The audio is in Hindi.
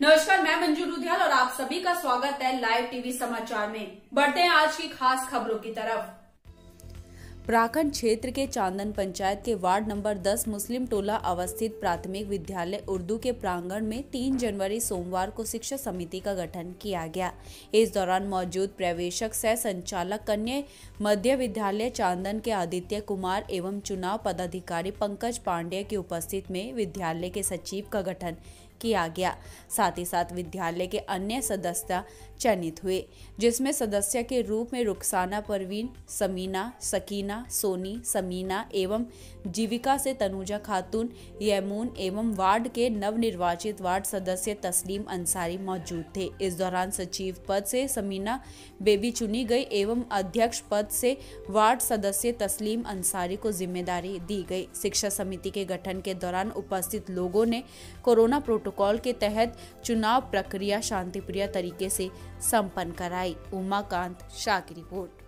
नमस्कार, मैं मंजू रुधियाल और आप सभी का स्वागत है लाइव टीवी समाचार में। बढ़ते हैं आज की खास खबरों की तरफ़। प्राकंड क्षेत्र के चांदन पंचायत के वार्ड नंबर 10 मुस्लिम टोला अवस्थित प्राथमिक विद्यालय उर्दू के प्रांगण में 3 जनवरी सोमवार को शिक्षा समिति का गठन किया गया। इस दौरान मौजूद प्रवेशक सह संचालक कन्या मध्य विद्यालय चांदन के आदित्य कुमार एवं चुनाव पदाधिकारी पंकज पांडे की उपस्थित में विद्यालय के सचिव का गठन किया गया। साथ ही साथ विद्यालय के अन्य सदस्य चयनित हुए, जिसमें सदस्य के रूप में रुखसाना परवीन, समीना, सकीना, सोनी, समीना एवं जीविका से तनुजा खातून, यमून एवं वार्ड के नवनिर्वाचित वार्ड सदस्य तस्लीम अंसारी मौजूद थे। इस दौरान सचिव पद से समीना बेबी चुनी गई एवं अध्यक्ष पद से वार्ड सदस्य तस्लीम अंसारी को ज़िम्मेदारी दी गई। शिक्षा समिति के गठन के दौरान उपस्थित लोगों ने कोरोना प्रोटोकॉल के तहत चुनाव प्रक्रिया शांतिप्रिय तरीके से संपन्न कराई। उमाकांत शाह की रिपोर्ट।